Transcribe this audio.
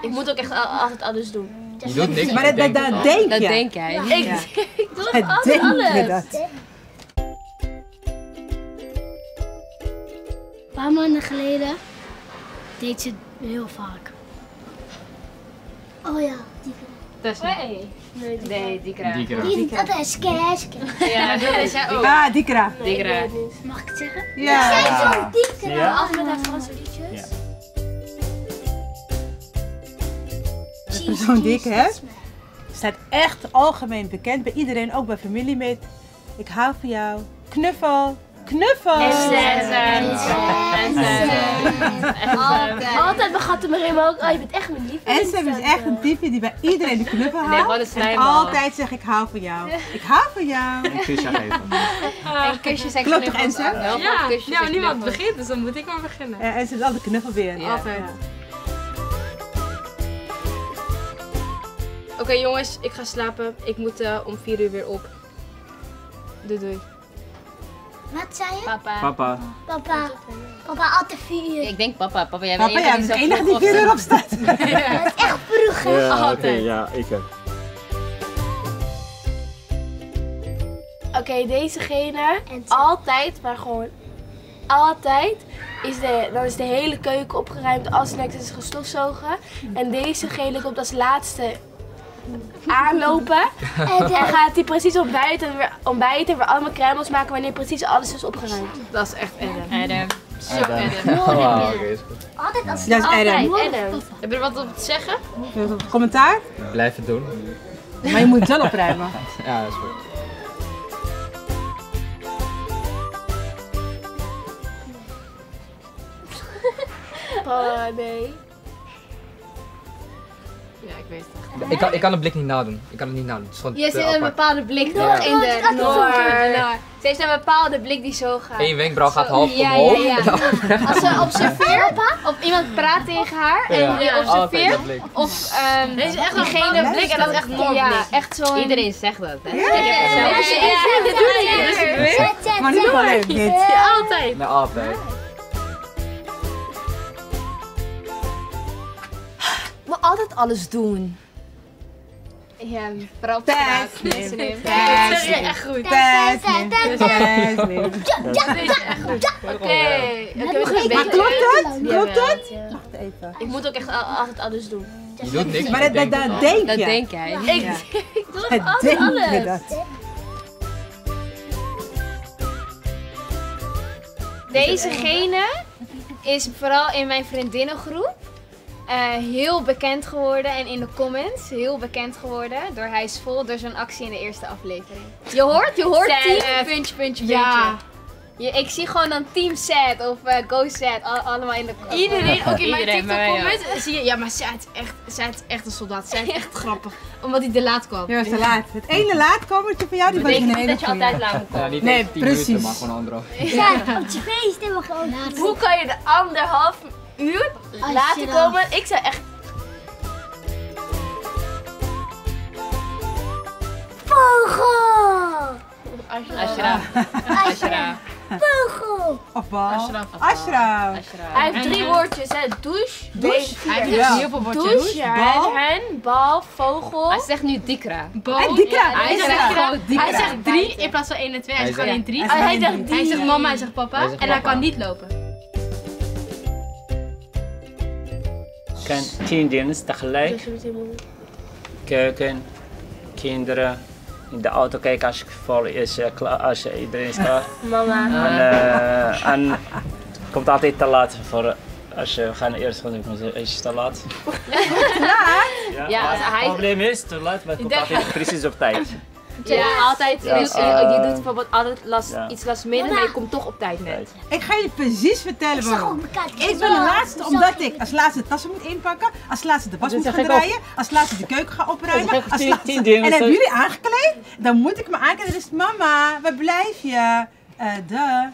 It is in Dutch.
Ik moet ook echt al- altijd alles doen. Je doet niks, Maar je dat, dat, denkt het dat denk Dat je. denk jij. Ik, Ja. ik doe Het echt altijd denk je alles. dat. Een paar maanden geleden deed ze het heel vaak. Oh ja, die Dat is Nee. Nee, die Nee, die Die. Die, dat is keske. Ja, dat is jij ook. Ah, Dikra. Het niet. Mag ik het zeggen? Ja. Zo'n dikke Zie Zo'n dik, hè? Staat echt algemeen bekend bij iedereen, ook bij familie met. Ik hou van jou. Knuffel. Knuffel. En En Altijd. Altijd gatten me in, maar ook, oh, je bent echt mijn lief. En ze is echt een type die bij iedereen de knuffel een en altijd zeg ik hou van jou. Ik hou van jou. Een kusje geven. En kusjes en Klopt toch, veel Ja, kusjes en niemand begint, dus dan moet ik maar beginnen. En ze is altijd knuffelbeer. Ja. Altijd. Oké jongens, ik ga slapen. Ik moet eh, om 4 uur weer op. Doei doei. Wat zei je? Papa. Papa. Papa. Papa, altijd vier uur. Ik denk papa, papa, jij Papa, bent jij bent de enige die vier uur op staat. Dat is echt vroeg, hè? Ja, Altijd. ja, ik heb. Oké, dezegene, altijd, maar gewoon altijd, is de, dan is de hele keuken opgeruimd, netjes is gestofzogen. En dezegene komt als laatste aanlopen. En, En eh, gaat hij precies ontbijten en weer, ontbijten en weer allemaal kruimels maken wanneer precies alles is opgeruimd. Dat is echt Adam. Adam. Zo Adam. Oké, is goed. altijd als Dat is Adam. Adam. Heb je er wat op te zeggen? Commentaar? Blijf het doen. Maar je moet het wel opruimen. Ja, dat is goed. Oh nee. Ja, ik weet het. Ik kan, ik kan de blik niet nadoen. Ik kan het niet nadoen. Het is gewoon Je zit een bepaalde blik Ja. toch in de dat is noor. ook noor. Ze heeft een bepaalde blik die zo gaat. Eén wenkbrauw gaat Zo, half ja, omhoog. ja, ja. Als ze observeert, of iemand praat tegen haar en Ja. je observeert, of ehm Deze is echt een diegene bepaalde blik en dat is echt ja, blik. echt zo'n... Iedereen zegt dat, hè? Ja, ja, ja. Maar nu wel leuk dit. Altijd. Nee, altijd. Altijd alles doen. Ja, vooral. Tijd Mensen nemen. Tijd je echt goed. Tijd nemen. Tijd nemen. Oké, oké, we gaan Maar klopt het? Klopt het? Wacht even. Ik moet ook echt al- altijd alles doen. Je doet niks, Maar je dat, denkt het dat denk je. denk jij. Ik, ik doe altijd denk je alles. dat. Dezegene is vooral in mijn vriendinnengroep heel bekend geworden en in de comments heel bekend geworden door Hij is Vol, door zo'n actie in de eerste aflevering. Je hoort, je hoort Sad. team, puntje, puntje, puntje. Ja. Je, ik zie gewoon dan team sad of eh, go sad, al- allemaal in de Iedereen, ook in mijn Iedereen, TikTok maar ja. comments zie je, ja maar zij is echt, zij is echt een soldaat. Zij is echt grappig. Omdat hij te laat kwam. Je was te laat. Het ene laatkomertje van jou, die was een niet hele dat je altijd laat moet Ja, niet Nee, eens 10 precies. minuten, maar gewoon anderhalf. Ja, op tv stemmen we gewoon laat. Hoe kan je de anderhalf uur je dan- komen? Ik zou echt Vogel! Ashraf. Ashraf. Vogel! Of bal. Ashraf. Ashraf. Hij heeft drie woordjes, hè? Douche, douche, Hij heeft dus heel veel woordjes. douche, bal. hen, hen, bal, vogel. Hij zegt nu dikra. Dikra. Ja, Hij zegt, Gewoon Dikra. hij zegt drie in plaats van één en twee. Hij Hij zegt alleen drie. Hij Oh, hij zegt mama, hij zegt papa. Hij zegt en hij kan niet lopen. Kan tien dingen tegelijk. Keuken, kinderen. In de auto kijken als je vol is, eh, klaar, als je, iedereen is klaar. Mama. En, eh, en het komt altijd te laat voor. Als je, we gaan eerst gewoon doen, is het te laat? Ja, Ja, maar als hij- Het probleem is, te laat, maar het komt altijd precies op tijd. Ja, altijd. Ja, dus, je doet bijvoorbeeld altijd last, ja. iets last midden, maar je komt toch op tijd net. Ik ga je precies vertellen waarom. Ik ben de laatste omdat ik als laatste de tassen moet inpakken, als laatste de was moet gaan draaien, als laatste de keuken ga opruimen, als tien- laatste... En hebben jullie aangekleed? Dan moet ik me aankleden. Dus mama, waar blijf je? Eh, de.